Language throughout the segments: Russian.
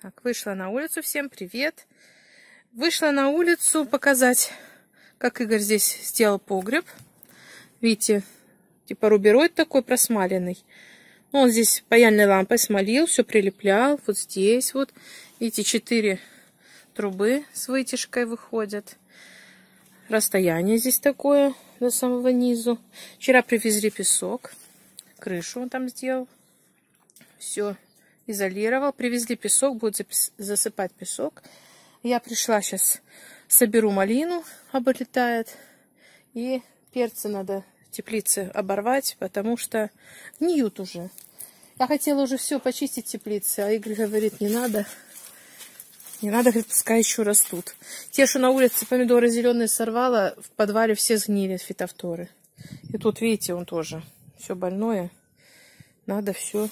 Так, вышла на улицу. Всем привет. Вышла на улицу показать, как Игорь здесь сделал погреб. Видите, типа рубероид такой просмаленный. Ну, он здесь паяльной лампой смолил, все прилеплял. Вот здесь вот, видите, четыре трубы с вытяжкой выходят. Расстояние здесь такое до самого низу. Вчера привезли песок. Крышу он там сделал. Все изолировал. Привезли песок, будет засыпать песок. Я пришла сейчас, соберу малину, облетает. И перцы надо в теплице оборвать, потому что гниют уже. Я хотела уже все почистить теплицы, а Игорь говорит, не надо. Не надо, говорит, пускай еще растут. Те, что на улице помидоры зеленые сорвала, в подвале все сгнили фитофторы. И тут, видите, он тоже все больное. Надо все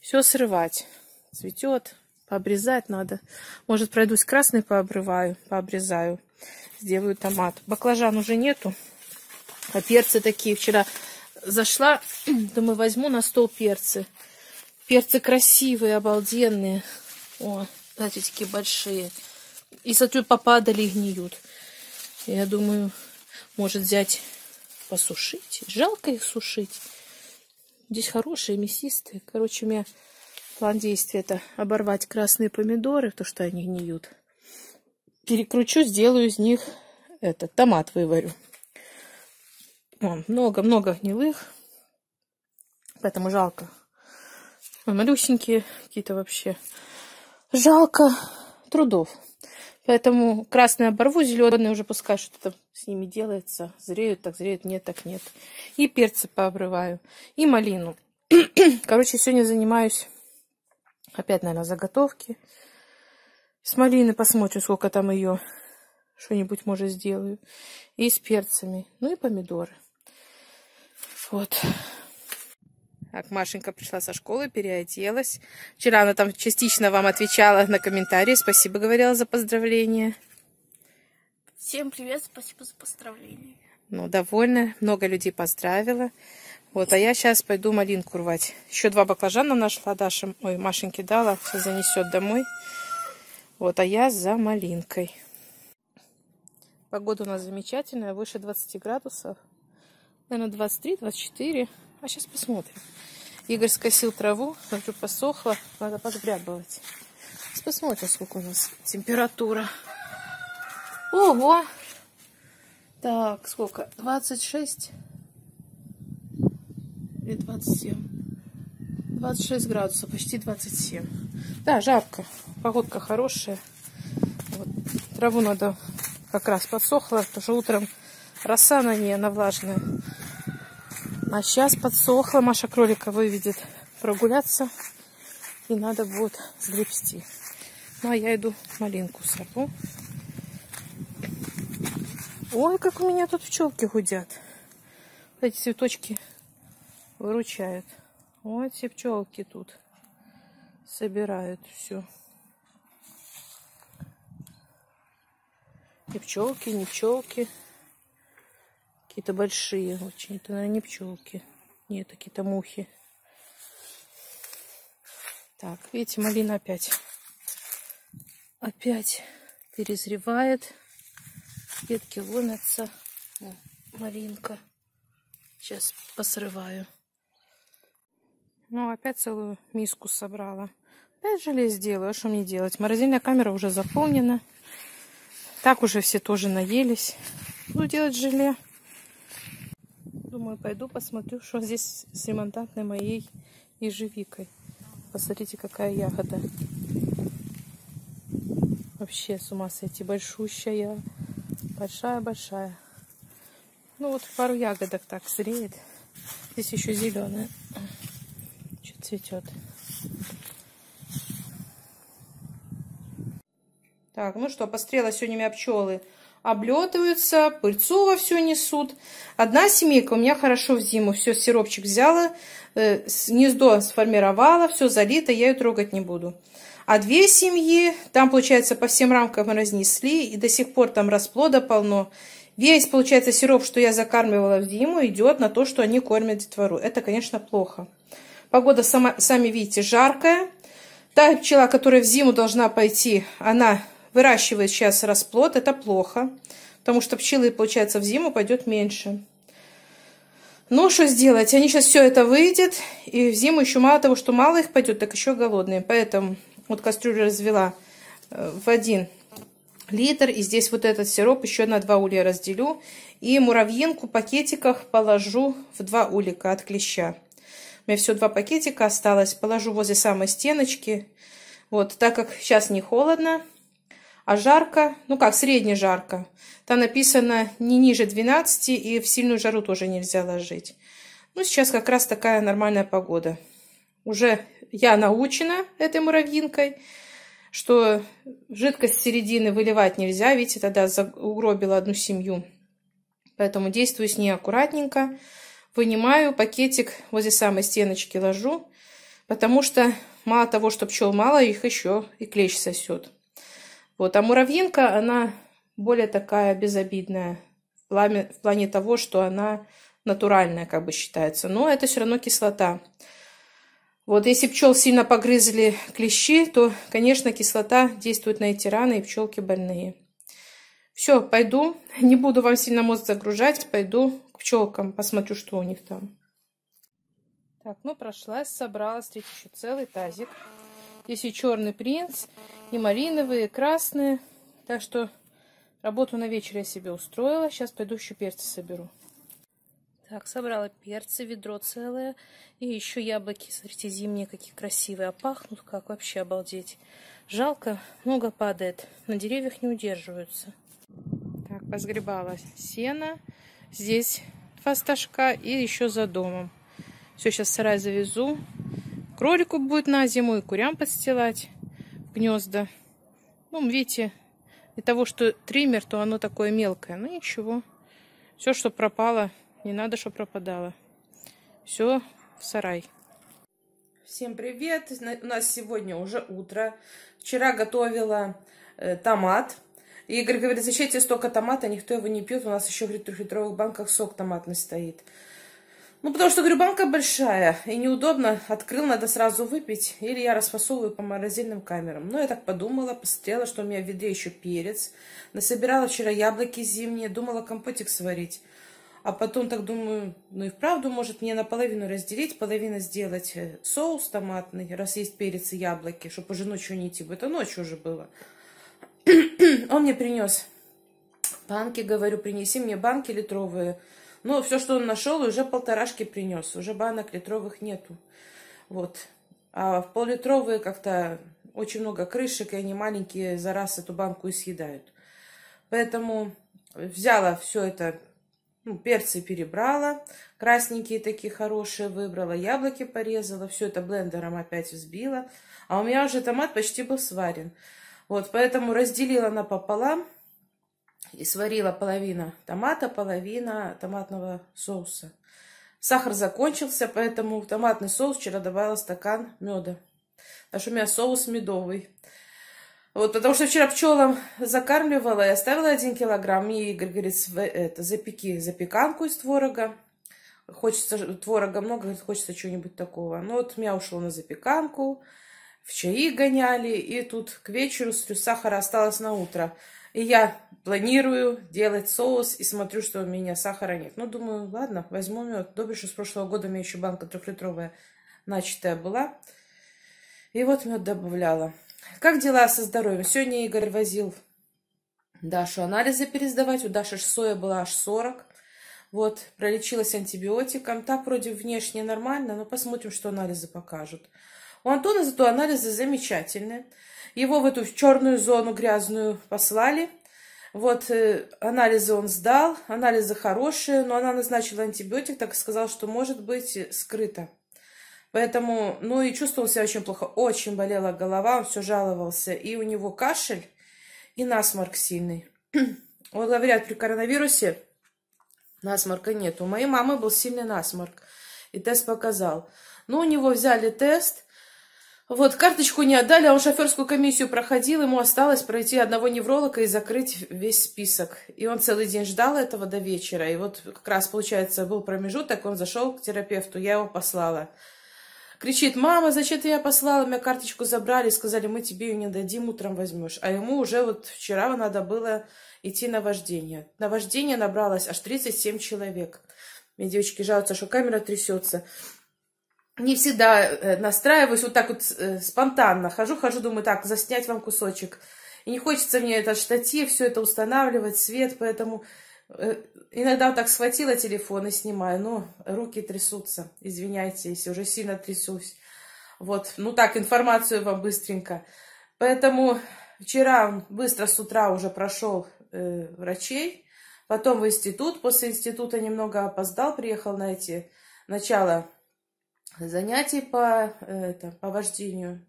все срывать. Цветет, пообрезать надо. Может, пройдусь красный пообрываю, пообрезаю. Сделаю томат. Баклажан уже нету. А перцы такие. Вчера зашла, думаю, возьму на стол перцы. Перцы красивые, обалденные. О, знаете, такие большие. И смотрю, попадали и гниют. Я думаю, может взять посушить. Жалко их сушить. Здесь хорошие, мясистые. Короче, у меня план действия это оборвать красные помидоры, то что они гниют. Перекручу, сделаю из них этот томат выварю. Много-много гнилых. Поэтому жалко. Малюсенькие какие-то вообще. Жалко трудов. Поэтому красный оборву, зеленый уже пускай что-то с ними делается. Зреют, так зреют, нет, так нет. И перцы пообрываю. И малину. Короче, сегодня занимаюсь опять, наверное, заготовки. С малины посмотрю, сколько там ее. Что-нибудь, может, сделаю. И с перцами. Ну и помидоры. Вот. Так, Машенька пришла со школы, переоделась. Вчера она там частично вам отвечала на комментарии. Спасибо, говорила, за поздравления. Всем привет, спасибо за поздравления. Ну, довольна. Много людей поздравила. Вот, а я сейчас пойду малинку рвать. Еще два баклажана нашла Даша. Ой, Машеньке дала. Сейчас занесет домой. Вот, а я за малинкой. Погода у нас замечательная. Выше 20 градусов. Наверное, 23-24. А сейчас посмотрим. Игорь скосил траву, смотрю, посохла, надо подгрябывать. Сейчас посмотрим, сколько у нас температура. Ого! Так, сколько? 26 или 27? 26 градусов, почти 27. Да, жарко. Погодка хорошая. Вот. Траву надо как раз подсохла, потому что утром роса на ней, она влажная. А сейчас подсохла, Маша кролика выведет прогуляться. И надо будет сгребсти. Ну, а я иду малинку сорву. Ой, как у меня тут пчелки гудят. Эти цветочки выручают. Вот все пчелки тут собирают все. И пчелки, не пчелки. Какие-то большие очень. Это, наверное, не пчелки. Нет, какие-то мухи. Так, видите, малина опять. Опять перезревает. Ветки ломятся. О, малинка. Сейчас посрываю. Ну, опять целую миску собрала. Опять желе сделаю. А что мне делать? Морозильная камера уже заполнена. Так уже все тоже наелись. Буду делать желе. Думаю, пойду посмотрю, что здесь с ремонтантной моей ежевикой. Посмотрите, какая ягода. Вообще с ума сойти. Большущая. Большая-большая. Ну вот пару ягодок так зреет. Здесь еще зеленая. Что цветет. Так, ну что, пострела сегодня меня пчелы облетываются, пыльцу во все несут. Одна семейка у меня хорошо в зиму. Все, сиропчик взяла, э, гнездо сформировала, все залито, я ее трогать не буду. А две семьи, там, получается, по всем рамкам разнесли, и до сих пор там расплода полно. Весь, получается, сироп, что я закармливала в зиму, идет на то, что они кормят детвору. Это, конечно, плохо. Погода, сама, сами видите, жаркая. Та пчела, которая в зиму должна пойти, она выращивает сейчас расплод. Это плохо, потому что пчелы, получается, в зиму пойдет меньше. Ну, что сделать? Они сейчас все это выйдет, и в зиму еще мало того, что мало их пойдет, так еще голодные. Поэтому вот кастрюлю развела э, в один литр, и здесь вот этот сироп еще на два улья разделю. И муравьинку в пакетиках положу в два улика от клеща. У меня все два пакетика осталось. Положу возле самой стеночки. Вот, так как сейчас не холодно, а жарко, ну как, средне жарко. Там написано не ниже 12, и в сильную жару тоже нельзя ложить. Ну, сейчас как раз такая нормальная погода. Уже я научена этой муравьинкой, что жидкость середины выливать нельзя. Видите, тогда угробила одну семью. Поэтому действую с ней аккуратненько. Вынимаю пакетик возле самой стеночки ложу, потому что мало того, что пчел мало, их еще и клещ сосет. Вот, а муравьинка, она более такая безобидная в плане, в плане того, что она натуральная, как бы считается. Но это все равно кислота. Вот если пчел сильно погрызли клещи, то, конечно, кислота действует на эти раны, и пчелки больные. Все, пойду. Не буду вам сильно мозг загружать. Пойду к пчелкам, посмотрю, что у них там. Так, ну прошлась, собрала. Смотрите, еще целый тазик. Здесь и черный принц, и малиновые, и красные. Так что работу на вечер я себе устроила. Сейчас пойду еще перцы соберу. Так, собрала перцы, ведро целое. И еще яблоки, смотрите, зимние какие красивые. А пахнут как вообще обалдеть. Жалко, много падает. На деревьях не удерживаются. Так, позгребала сено. Здесь фасташка и еще за домом. Все, сейчас сарай завезу. Кролику будет на зиму и курям подстилать в гнезда. Ну, видите, из того, что триммер, то оно такое мелкое. Ну, ничего. Все, что пропало, не надо, что пропадало. Все в сарай. Всем привет! У нас сегодня уже утро. Вчера готовила э, томат. Игорь говорит, зачем тебе столько томата, никто его не пьет, у нас еще в трехлитровых банках сок томатный стоит. Ну, потому что, говорю, банка большая, и неудобно, открыл, надо сразу выпить, или я расфасовываю по морозильным камерам. Ну, я так подумала, посмотрела, что у меня в ведре еще перец, насобирала вчера яблоки зимние, думала компотик сварить. А потом так думаю, ну и вправду, может, мне наполовину разделить, половину сделать э, соус томатный, раз есть перец и яблоки, чтобы уже ночью не идти. Это ночью уже было. он мне принес банки, говорю, принеси мне банки литровые. Ну, все, что он нашел, уже полторашки принес. Уже банок литровых нету. Вот. А в поллитровые как-то очень много крышек, и они маленькие за раз эту банку и съедают. Поэтому взяла все это, ну, перцы перебрала, красненькие такие хорошие выбрала, яблоки порезала, все это блендером опять взбила. А у меня уже томат почти был сварен. Вот, поэтому разделила напополам и сварила половина томата, половина томатного соуса. Сахар закончился, поэтому в томатный соус вчера добавила стакан меда. Потому что у меня соус медовый. Вот, потому что вчера пчелам закармливала и оставила один килограмм. И Игорь говорит, это, запеки запеканку из творога. Хочется творога много, говорит, хочется чего-нибудь такого. Ну вот меня ушло на запеканку в чаи гоняли, и тут к вечеру сахара осталось на утро. И я планирую делать соус и смотрю, что у меня сахара нет. Ну, думаю, ладно, возьму мед. Добре, что с прошлого года у меня еще банка трехлитровая начатая была. И вот мед добавляла. Как дела со здоровьем? Сегодня Игорь возил Дашу анализы пересдавать. У Даши соя была аж 40. Вот, пролечилась антибиотиком. Так вроде внешне нормально, но посмотрим, что анализы покажут. У Антона зато анализы замечательные. Его в эту черную зону грязную послали. Вот э, анализы он сдал, анализы хорошие, но она назначила антибиотик, так сказала, что может быть э, скрыто. Поэтому, ну и чувствовал себя очень плохо. Очень болела голова, он все жаловался. И у него кашель и насморк сильный. Вот говорят, при коронавирусе насморка нет. У моей мамы был сильный насморк. И тест показал. Ну, у него взяли тест, вот, карточку не отдали, а он шоферскую комиссию проходил, ему осталось пройти одного невролога и закрыть весь список. И он целый день ждал этого до вечера. И вот как раз, получается, был промежуток, он зашел к терапевту, я его послала. Кричит, мама, зачем ты я послала, меня карточку забрали, сказали, мы тебе ее не дадим, утром возьмешь. А ему уже вот вчера надо было идти на вождение. На вождение набралось аж 37 человек. Мне девочки жалуются, что камера трясется. Не всегда э, настраиваюсь вот так вот э, спонтанно. Хожу, хожу, думаю, так, заснять вам кусочек. И не хочется мне этот штатив, все это устанавливать, свет, поэтому иногда вот так схватила телефон и снимаю, но руки трясутся, извиняйте, если уже сильно трясусь. Вот, ну так, информацию вам быстренько. Поэтому вчера быстро с утра уже прошел э, врачей, потом в институт, после института немного опоздал, приехал на эти начало занятий по, э, это, по вождению.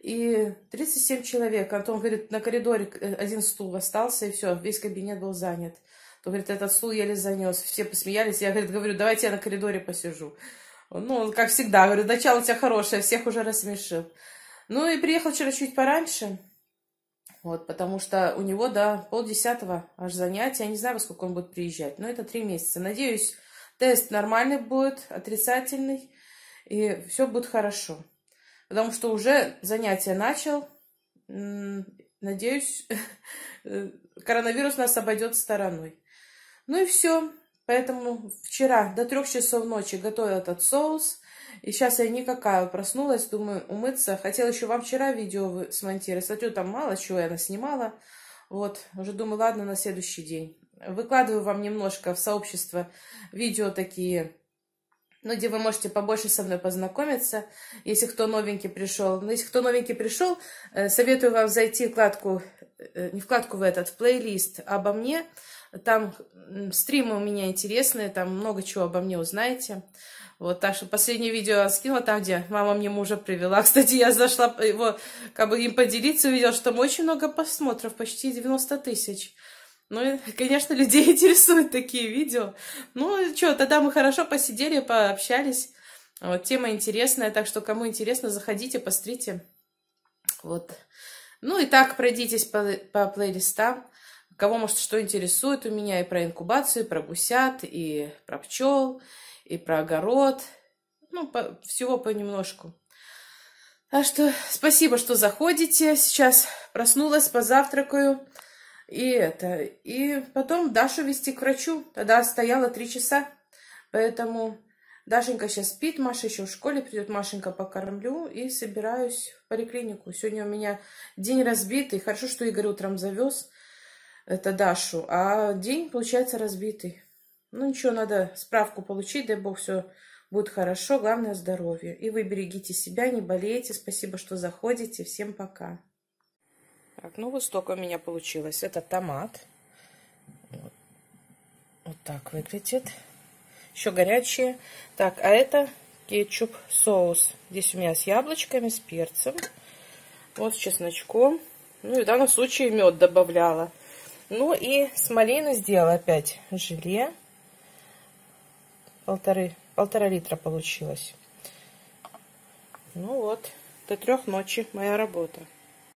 И 37 человек. Антон говорит, на коридоре э, один стул остался, и все, весь кабинет был занят. То, говорит, этот стул еле занес. Все посмеялись. Я, говорит, говорю, давайте я на коридоре посижу. Ну, как всегда, говорю, начало у тебя хорошее, всех уже рассмешил. Ну и приехал вчера чуть пораньше. Вот, потому что у него до полдесятого аж занятия. Я не знаю, во сколько он будет приезжать. Но это три месяца. Надеюсь, тест нормальный будет, отрицательный. И все будет хорошо. Потому что уже занятие начал. Надеюсь, коронавирус нас обойдет стороной. Ну и все. Поэтому вчера до трех часов ночи готовила этот соус. И сейчас я никакая проснулась, думаю, умыться. Хотела еще вам вчера видео смонтировать. Смотрю, там мало чего я наснимала. Вот, уже думаю, ладно, на следующий день. Выкладываю вам немножко в сообщество видео такие, ну, где вы можете побольше со мной познакомиться, если кто новенький пришел. Но если кто новенький пришел, э, советую вам зайти в вкладку, не вкладку в этот, в плейлист обо мне. Там стримы у меня интересные, там много чего обо мне узнаете. Вот, так что последнее видео скинула там, где мама мне мужа привела. Кстати, я зашла его, как бы им поделиться, увидела, что там очень много просмотров, почти 90 тысяч. Ну, конечно, людей интересуют такие видео. Ну, что, тогда мы хорошо посидели, пообщались. Вот, тема интересная, так что кому интересно, заходите, посмотрите. Вот. Ну и так пройдитесь по, по плейлистам. Кого, может, что интересует у меня и про инкубацию, и про гусят, и про пчел, и про огород. Ну, по, всего понемножку. Так что спасибо, что заходите. Сейчас проснулась, позавтракаю. И это. И потом Дашу вести к врачу. Тогда стояла три часа. Поэтому Дашенька сейчас спит, Маша еще в школе придет, Машенька покормлю и собираюсь в поликлинику. Сегодня у меня день разбитый. Хорошо, что Игорь утром завез это Дашу, а день получается разбитый. Ну ничего, надо справку получить, дай бог все будет хорошо, главное здоровье. И вы берегите себя, не болейте. Спасибо, что заходите. Всем пока. Так, ну вот столько у меня получилось. Это томат. Вот, вот так выглядит. Еще горячие. Так, а это кетчуп, соус. Здесь у меня с яблочками, с перцем. Вот с чесночком. Ну и в данном случае мед добавляла. Ну и с малины сделала опять желе. Полторы, полтора литра получилось. Ну вот, до трех ночи моя работа.